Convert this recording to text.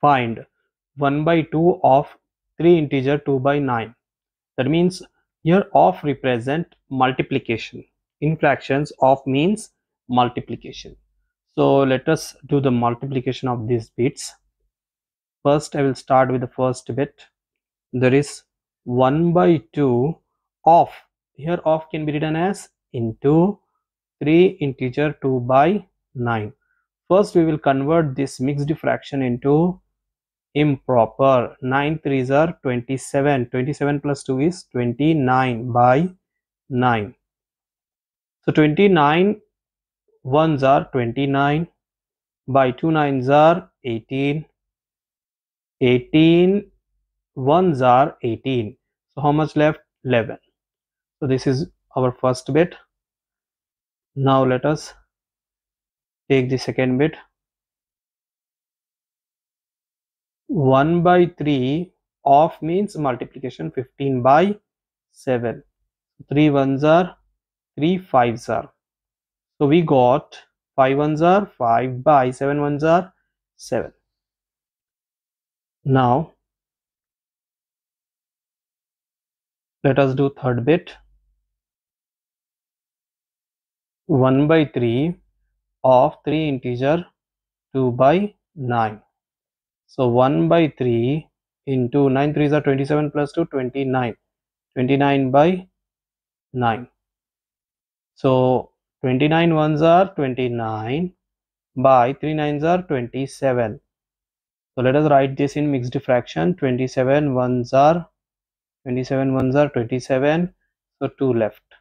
find 1 by 2 of 3 integer 2 by 9 that means here of represent multiplication. In fractions of means multiplication. So let us do the multiplication of these bits. First i will start with the first bit. There is 1 by 2 of here of can be written as into 3 integer 2 by 9 first we will convert this mixed fraction into improper. 9 3s are 27 27 plus 2 is 29 by 9 so 29 ones are 29 by 2 nines are 18 18 ones are 18 so how much left? 11 so this is our first bit. Now let us take the second bit 1 by 3 of means multiplication 15 by 7 3 ones are 3 fives are. So we got 5 ones are 5 by 7 ones are 7 now let us do third bit. 1 by 3 of 3 integer 2 by 9 so 1 by 3 into 9 3s are 27 plus 2 29. 29 by 9. So 29 ones are 29 by 3 nines are 27. So let us write this in mixed fraction 27 ones are 27 ones are 27 so 2 left